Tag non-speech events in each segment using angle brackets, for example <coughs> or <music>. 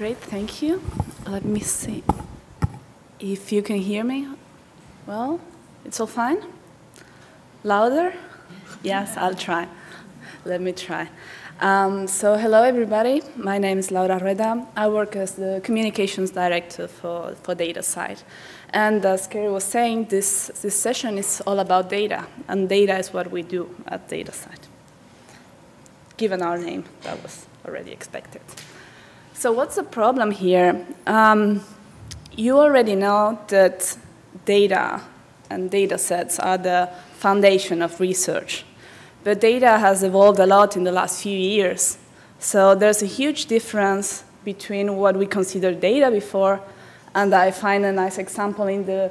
Great, thank you. Let me see if you can hear me. Well, it's all fine? Louder? Yes, I'll try. Let me try. Um, so hello everybody, my name is Laura Rueda. I work as the communications director for, for DataCite. And as Kerry was saying, this, this session is all about data, and data is what we do at DataCite. Given our name, that was already expected. So what's the problem here? Um, you already know that data and data sets are the foundation of research. But data has evolved a lot in the last few years. So there's a huge difference between what we considered data before, and I find a nice example in the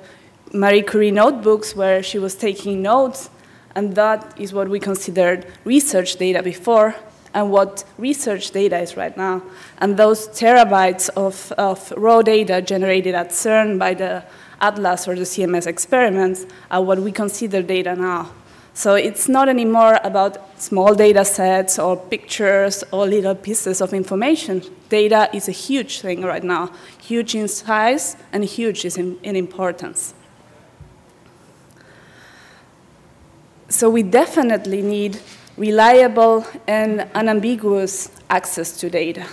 Marie Curie notebooks where she was taking notes, and that is what we considered research data before, and what research data is right now. And those terabytes of, of raw data generated at CERN by the ATLAS or the CMS experiments are what we consider data now. So it's not anymore about small data sets or pictures or little pieces of information. Data is a huge thing right now, huge in size and huge in, in importance. So we definitely need reliable and unambiguous access to data.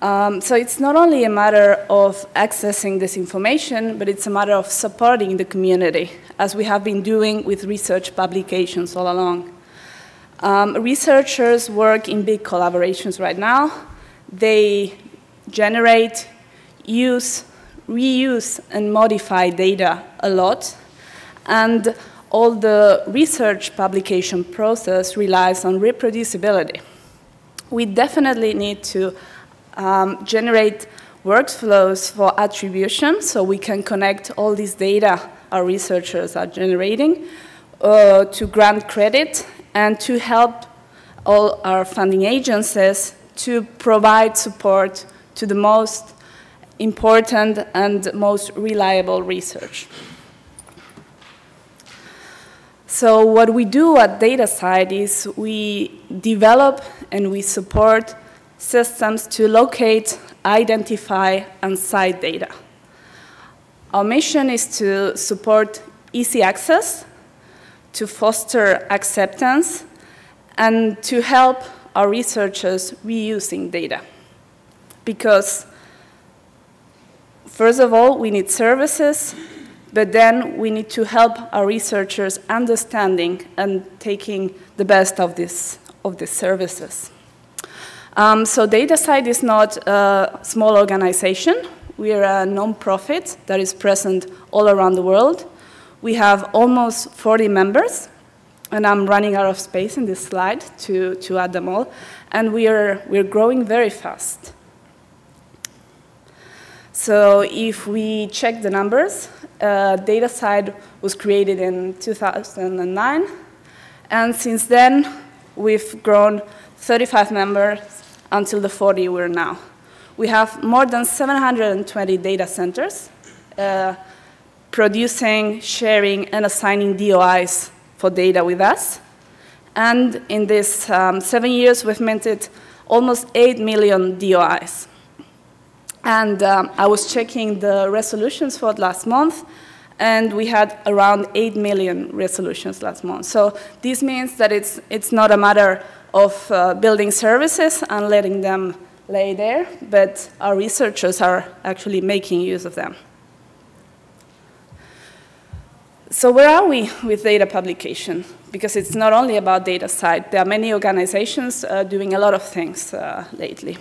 Um, so it's not only a matter of accessing this information, but it's a matter of supporting the community, as we have been doing with research publications all along. Um, researchers work in big collaborations right now. They generate, use, reuse, and modify data a lot. And all the research publication process relies on reproducibility. We definitely need to um, generate workflows for attribution so we can connect all this data our researchers are generating uh, to grant credit and to help all our funding agencies to provide support to the most important and most reliable research. So what we do at DataCite is we develop and we support systems to locate, identify, and cite data. Our mission is to support easy access, to foster acceptance, and to help our researchers reusing data. Because, first of all, we need services, but then we need to help our researchers understanding and taking the best of, this, of these services. Um, so DataCite is not a small organization. We are a non-profit that is present all around the world. We have almost 40 members, and I'm running out of space in this slide to, to add them all. And we are, we're growing very fast. So if we check the numbers, uh, DataCite was created in 2009, and since then we've grown 35 members until the 40 we're now. We have more than 720 data centers uh, producing, sharing, and assigning DOIs for data with us. And in these um, seven years, we've minted almost 8 million DOIs. And um, I was checking the resolutions for last month, and we had around 8 million resolutions last month. So this means that it's, it's not a matter of uh, building services and letting them lay there, but our researchers are actually making use of them. So where are we with data publication? Because it's not only about data DataCite. There are many organizations uh, doing a lot of things uh, lately.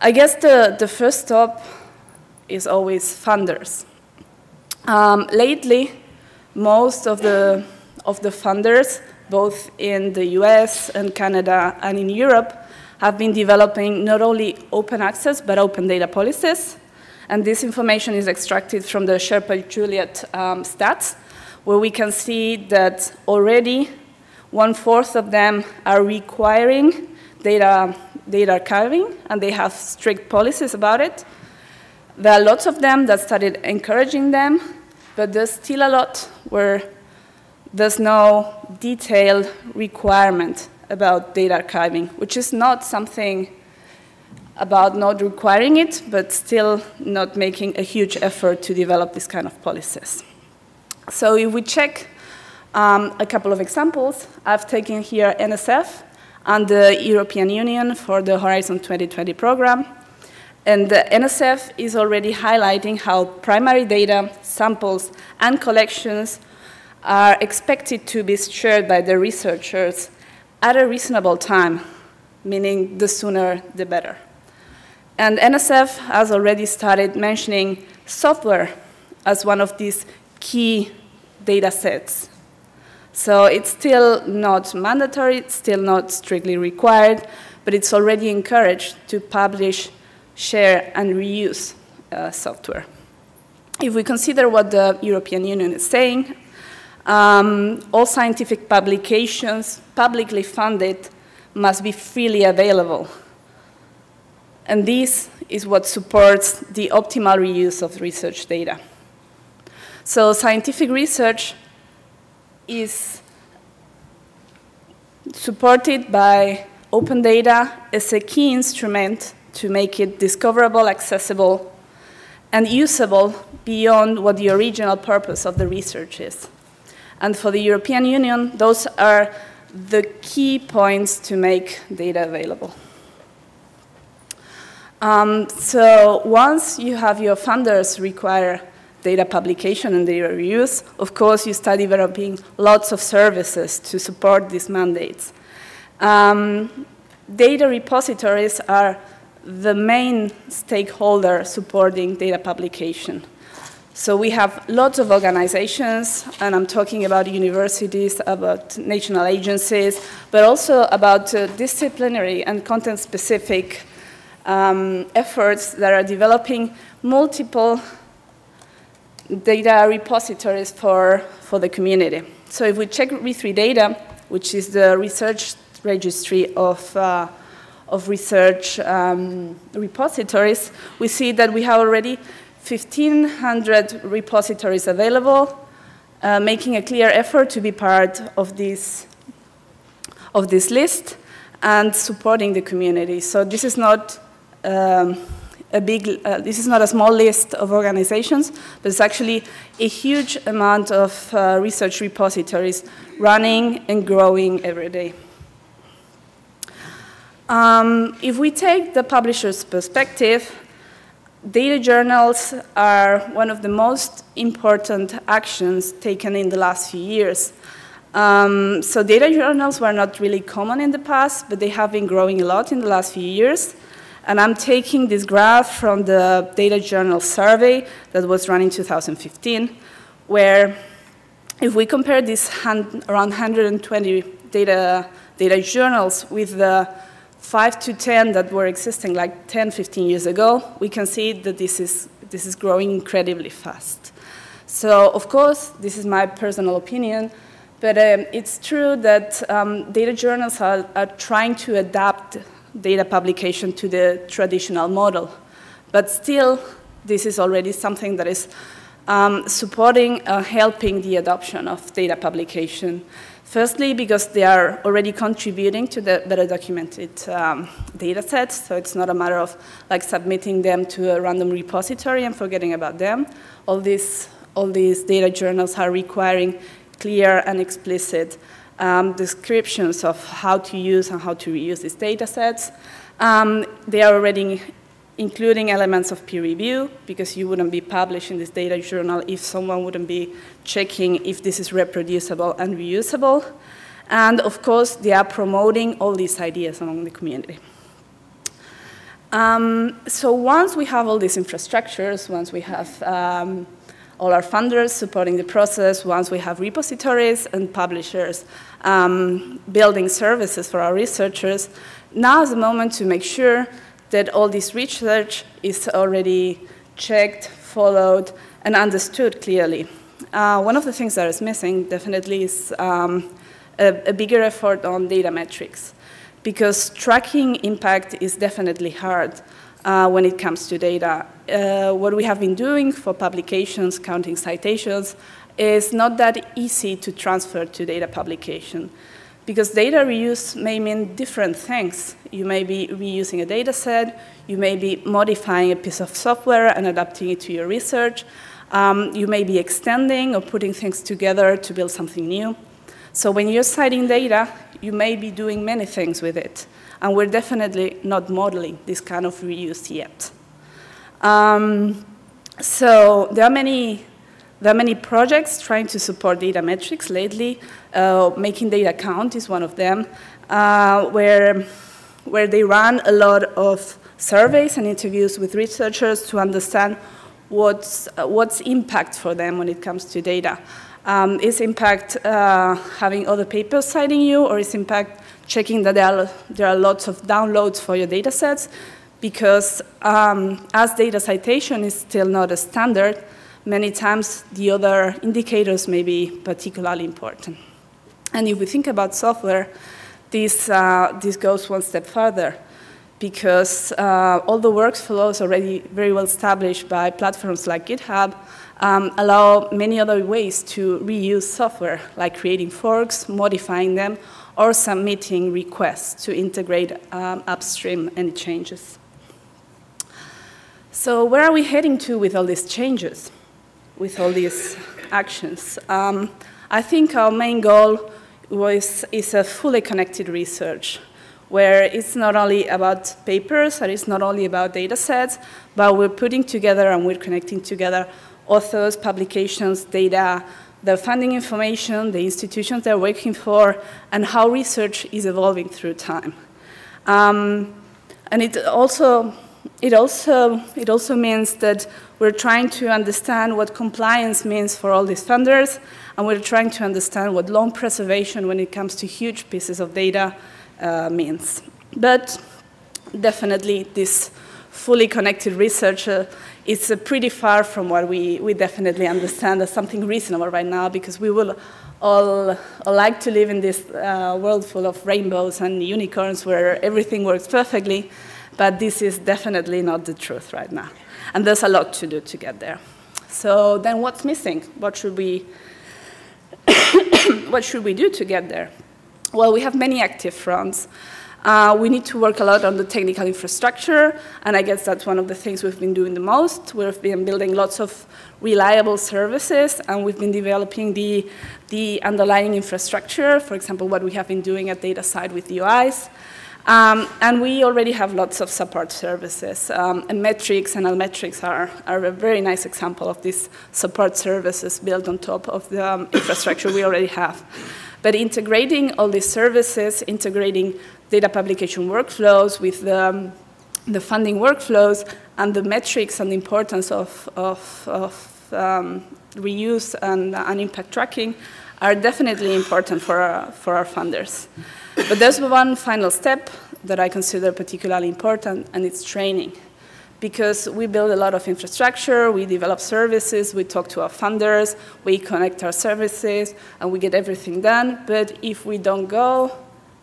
I guess the, the first stop is always funders. Um, lately, most of the, of the funders both in the US and Canada and in Europe, have been developing not only open access, but open data policies. And this information is extracted from the Sherpa Juliet um, stats, where we can see that already one-fourth of them are requiring data, data archiving, and they have strict policies about it. There are lots of them that started encouraging them, but there's still a lot where there's no detailed requirement about data archiving, which is not something about not requiring it, but still not making a huge effort to develop this kind of policies. So if we check um, a couple of examples, I've taken here NSF and the European Union for the Horizon 2020 program. And the NSF is already highlighting how primary data, samples, and collections are expected to be shared by the researchers at a reasonable time, meaning the sooner the better. And NSF has already started mentioning software as one of these key data sets. So it's still not mandatory, it's still not strictly required, but it's already encouraged to publish, share, and reuse uh, software. If we consider what the European Union is saying, um, all scientific publications publicly funded must be freely available and this is what supports the optimal reuse of research data. So scientific research is supported by open data as a key instrument to make it discoverable, accessible, and usable beyond what the original purpose of the research is. And for the European Union, those are the key points to make data available. Um, so once you have your funders require data publication and data reuse, of course you start developing lots of services to support these mandates. Um, data repositories are the main stakeholder supporting data publication. So we have lots of organizations, and I'm talking about universities, about national agencies, but also about uh, disciplinary and content-specific um, efforts that are developing multiple data repositories for, for the community. So if we check RE3 data, which is the research registry of, uh, of research um, repositories, we see that we have already 1,500 repositories available, uh, making a clear effort to be part of this, of this list and supporting the community. So this is not um, a big, uh, this is not a small list of organizations, but it's actually a huge amount of uh, research repositories running and growing every day. Um, if we take the publisher's perspective, data journals are one of the most important actions taken in the last few years. Um, so data journals were not really common in the past, but they have been growing a lot in the last few years. And I'm taking this graph from the data journal survey that was run in 2015, where if we compare these around 120 data, data journals with the 5 to 10 that were existing like 10, 15 years ago, we can see that this is, this is growing incredibly fast. So, of course, this is my personal opinion, but um, it's true that um, data journals are, are trying to adapt data publication to the traditional model. But still, this is already something that is um, supporting, uh, helping the adoption of data publication. Firstly, because they are already contributing to the better documented um, data sets, so it's not a matter of like submitting them to a random repository and forgetting about them. All these, all these data journals are requiring clear and explicit um, descriptions of how to use and how to reuse these data sets. Um, they are already including elements of peer review, because you wouldn't be publishing this data journal if someone wouldn't be checking if this is reproducible and reusable. And of course, they are promoting all these ideas among the community. Um, so once we have all these infrastructures, once we have um, all our funders supporting the process once we have repositories and publishers um, building services for our researchers. Now is the moment to make sure that all this research is already checked, followed, and understood clearly. Uh, one of the things that is missing definitely is um, a, a bigger effort on data metrics because tracking impact is definitely hard uh, when it comes to data. Uh, what we have been doing for publications, counting citations, is not that easy to transfer to data publication. Because data reuse may mean different things. You may be reusing a data set, you may be modifying a piece of software and adapting it to your research, um, you may be extending or putting things together to build something new. So when you're citing data, you may be doing many things with it. And we're definitely not modeling this kind of reuse yet. Um, so there are many there are many projects trying to support data metrics lately. Uh, making data count is one of them, uh, where, where they run a lot of surveys and interviews with researchers to understand what's, uh, what's impact for them when it comes to data. Um, is impact uh, having other papers citing you, or is impact checking that there are, there are lots of downloads for your data sets? Because um, as data citation is still not a standard, many times the other indicators may be particularly important. And if we think about software, this, uh, this goes one step further because uh, all the workflows already very well established by platforms like GitHub um, allow many other ways to reuse software, like creating forks, modifying them, or submitting requests to integrate um, upstream any changes. So where are we heading to with all these changes? with all these actions. Um, I think our main goal was, is a fully connected research where it's not only about papers and it's not only about data sets, but we're putting together and we're connecting together authors, publications, data, the funding information, the institutions they're working for, and how research is evolving through time. Um, and it also it also, it also means that we're trying to understand what compliance means for all these funders, and we're trying to understand what long preservation when it comes to huge pieces of data uh, means. But definitely this fully connected research uh, is uh, pretty far from what we, we definitely understand as something reasonable right now because we will all, all like to live in this uh, world full of rainbows and unicorns where everything works perfectly. But this is definitely not the truth right now. And there's a lot to do to get there. So then what's missing? What should we, <coughs> what should we do to get there? Well, we have many active fronts. Uh, we need to work a lot on the technical infrastructure, and I guess that's one of the things we've been doing the most. We've been building lots of reliable services, and we've been developing the, the underlying infrastructure, for example, what we have been doing at DataCite with UIs. Um, and we already have lots of support services. Um, and metrics and Altmetrics are, are a very nice example of these support services built on top of the um, infrastructure we already have. But integrating all these services, integrating data publication workflows with the, um, the funding workflows and the metrics and the importance of, of, of um, reuse and, and impact tracking are definitely important for our, for our funders. But there's one final step that I consider particularly important, and it's training. Because we build a lot of infrastructure, we develop services, we talk to our funders, we connect our services, and we get everything done. But if we don't go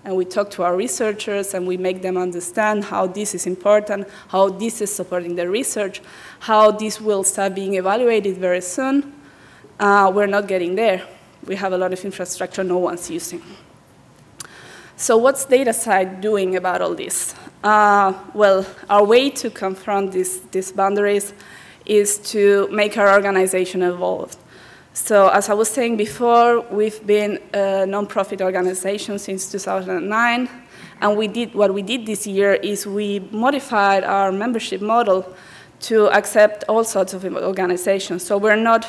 and we talk to our researchers and we make them understand how this is important, how this is supporting their research, how this will start being evaluated very soon, uh, we're not getting there. We have a lot of infrastructure no one's using. So what's DataCite doing about all this? Uh, well, our way to confront these, these boundaries is to make our organization evolve. So as I was saying before, we've been a nonprofit organization since 2009, and we did, what we did this year is we modified our membership model to accept all sorts of organizations. So we're not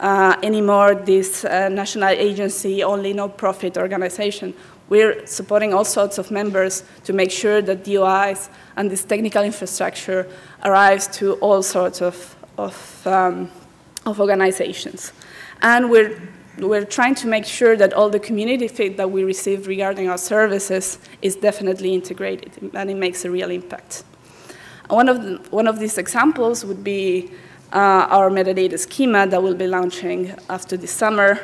uh, anymore this uh, national agency, only no-profit organization. We're supporting all sorts of members to make sure that DOIs and this technical infrastructure arrives to all sorts of, of, um, of organizations. And we're, we're trying to make sure that all the community feedback that we receive regarding our services is definitely integrated and it makes a real impact. One of, the, one of these examples would be uh, our metadata schema that we'll be launching after the summer,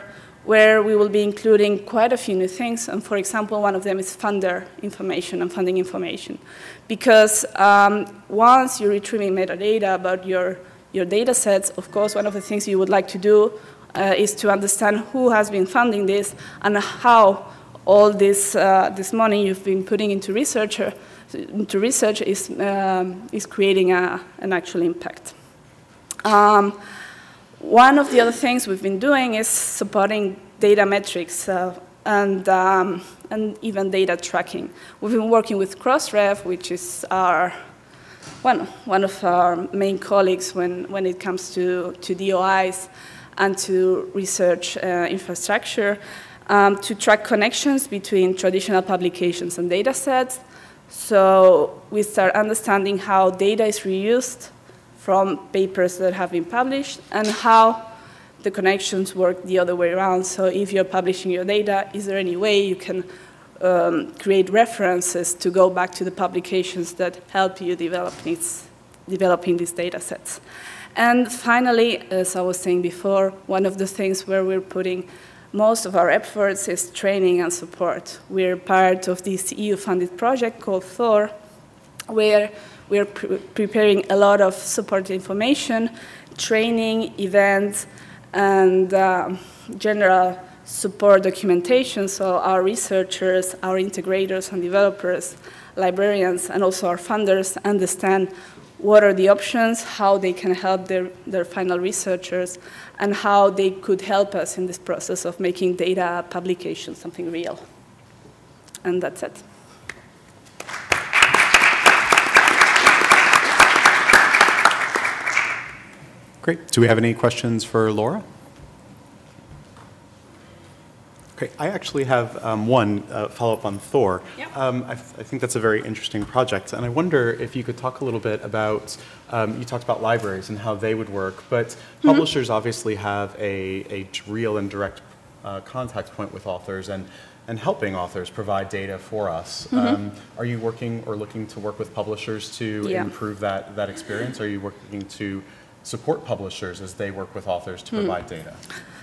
where we will be including quite a few new things. And for example, one of them is funder information and funding information. Because um, once you're retrieving metadata about your, your data sets, of course, one of the things you would like to do uh, is to understand who has been funding this and how all this, uh, this money you've been putting into research, into research is, um, is creating a, an actual impact. Um, one of the other things we've been doing is supporting data metrics uh, and, um, and even data tracking. We've been working with Crossref, which is our one, one of our main colleagues when, when it comes to, to DOIs and to research uh, infrastructure um, to track connections between traditional publications and data sets. So we start understanding how data is reused from papers that have been published and how the connections work the other way around. So if you're publishing your data, is there any way you can um, create references to go back to the publications that help you develop these, developing these data sets? And finally, as I was saying before, one of the things where we're putting most of our efforts is training and support. We're part of this EU-funded project called Thor, where we're pre preparing a lot of support information, training, events, and uh, general support documentation so our researchers, our integrators and developers, librarians, and also our funders understand what are the options, how they can help their, their final researchers, and how they could help us in this process of making data publication something real. And that's it. Great. Do we have any questions for Laura? Okay, I actually have um, one uh, follow-up on Thor. Yep. Um, I, I, think that's a very interesting project, and I wonder if you could talk a little bit about, um, you talked about libraries and how they would work, but mm -hmm. publishers obviously have a, a real and direct uh, contact point with authors and, and helping authors provide data for us. Mm -hmm. are you working or looking to work with publishers to yeah. improve that, that experience? Are you working to support publishers as they work with authors to mm. provide data?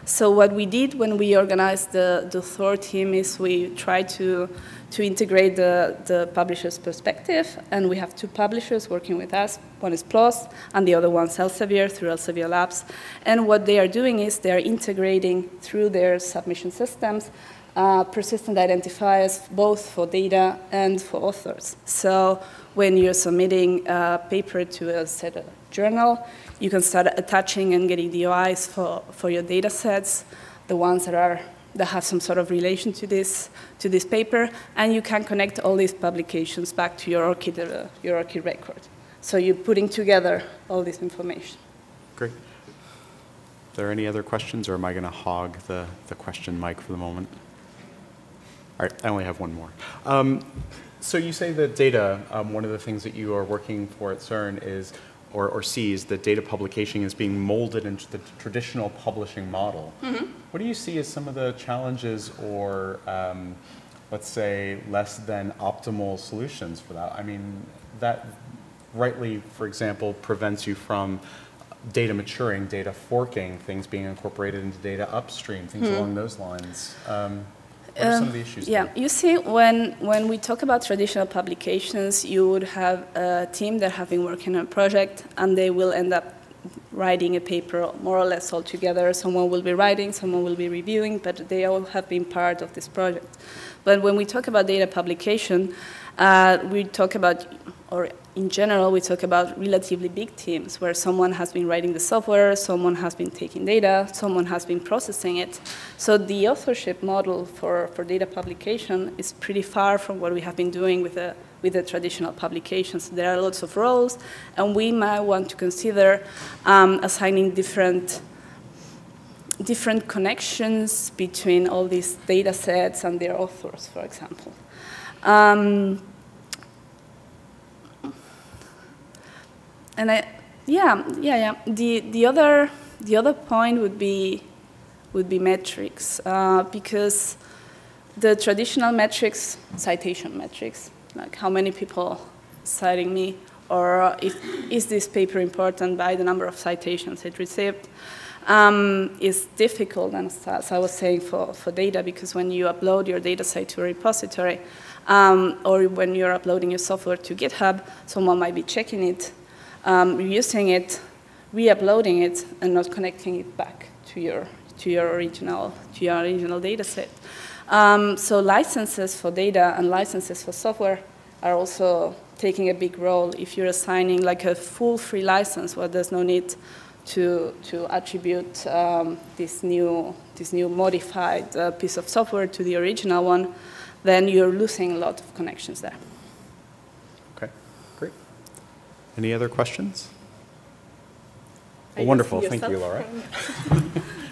So what we did when we organized the, the Thor team is we tried to, to integrate the, the publisher's perspective, and we have two publishers working with us. One is PLOS, and the other one's Elsevier through Elsevier Labs. And what they are doing is they're integrating through their submission systems uh, persistent identifiers both for data and for authors. So when you're submitting a paper to a set journal, you can start attaching and getting DOIs for, for your data sets, the ones that are that have some sort of relation to this to this paper, and you can connect all these publications back to your ORCID, uh, your ORCID record. So you're putting together all this information. Great. Are there any other questions, or am I going to hog the, the question mic for the moment? All right, I only have one more. Um, so you say that data, um, one of the things that you are working for at CERN is or, or sees that data publication is being molded into the traditional publishing model. Mm -hmm. What do you see as some of the challenges or, um, let's say, less than optimal solutions for that? I mean, that rightly, for example, prevents you from data maturing, data forking, things being incorporated into data upstream, things mm. along those lines. Um, what are some of the issues? Yeah, there? you see, when, when we talk about traditional publications, you would have a team that have been working on a project, and they will end up writing a paper more or less all together. Someone will be writing, someone will be reviewing, but they all have been part of this project. But when we talk about data publication, uh, we talk about, or in general, we talk about relatively big teams where someone has been writing the software, someone has been taking data, someone has been processing it. So the authorship model for, for data publication is pretty far from what we have been doing with the, with the traditional publications. There are lots of roles, and we might want to consider um, assigning different different connections between all these data sets and their authors, for example. Um, and I, yeah, yeah, yeah. The the other the other point would be would be metrics uh, because the traditional metrics, citation metrics, like how many people citing me, or if is this paper important by the number of citations it received, um, is difficult, and as I was saying, for, for data, because when you upload your data set to a repository, um, or when you're uploading your software to GitHub, someone might be checking it um, reusing it, re-uploading it, and not connecting it back to your to your original to your original data set. Um, so licenses for data and licenses for software are also taking a big role. If you're assigning like a full free license where there's no need to, to attribute um, this, new, this new modified uh, piece of software to the original one, then you're losing a lot of connections there. Okay, great. Any other questions? Well, wonderful. Thank you. Laura. <laughs>